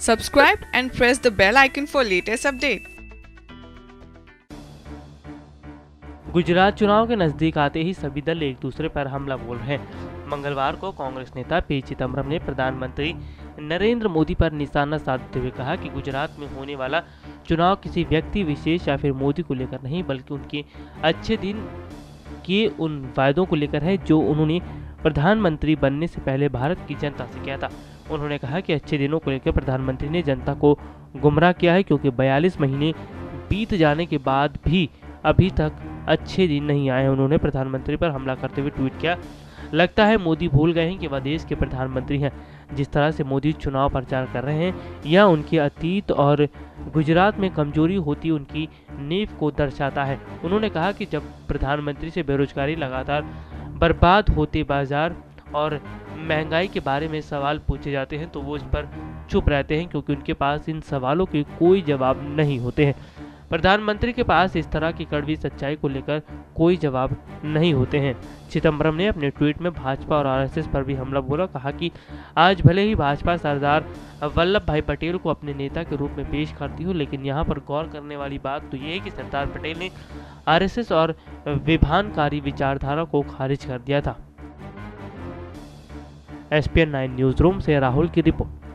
Subscribe and press the bell icon for latest update. Gujarat चुनाव के नज़दीक आते ही सभी दल एक दूसरे पर हमला बोल रहे हैं मंगलवार को कांग्रेस नेता पी चिदम्बरम ने प्रधानमंत्री नरेंद्र मोदी पर निशाना साधते हुए कहा कि गुजरात में होने वाला चुनाव किसी व्यक्ति विशेष या फिर मोदी को लेकर नहीं, बल्कि उनके अच्छे दिन के उन वायदों को लेकर है, जो उन्होंने प्रधानमंत्री बनने से पहले भारत की जनता से किया था। उन्होंने कहा कि अच्छे दिनों को लेकर प्रधानमंत्री ने जनता को गुमराह किया है क्योंकि 42 महीने बीत जाने के बाद भी अभी तक अच्छे दिन नहीं आए। उन्होंने प्रधानमंत्री पर हमला करते हुए ट्वीट किया। लगता है मोदी भूल गए हैं कि वह देश के प्रधानमंत्री हैं। जिस तरह से मोदी चुनाव प्रचार कर रहे हैं यह उनके अतीत और गुजरात में कमज़ोरी होती उनकी नींव को दर्शाता है। उन्होंने कहा कि जब प्रधानमंत्री से बेरोजगारी लगातार बर्बाद होते बाज़ार और महँगाई के बारे में सवाल पूछे जाते हैं तो वो इस पर चुप रहते हैं, क्योंकि उनके पास इन सवालों के कोई जवाब नहीं होते हैं। प्रधानमंत्री के पास इस तरह की कड़वी सच्चाई को लेकर कोई जवाब नहीं होते हैं। चिदम्बरम ने अपने ट्वीट में भाजपा और आरएसएस पर भी हमला बोला, कहा कि, आज भले ही भाजपा सरदार वल्लभ भाई पटेल को अपने नेता के रूप में पेश करती हो, लेकिन यहाँ पर गौर करने वाली बात तो ये है कि सरदार पटेल ने आरएसएस और विभानकारी विचारधारा को खारिज कर दिया था। एस पी न्यूज़ रूम से राहुल की रिपोर्ट।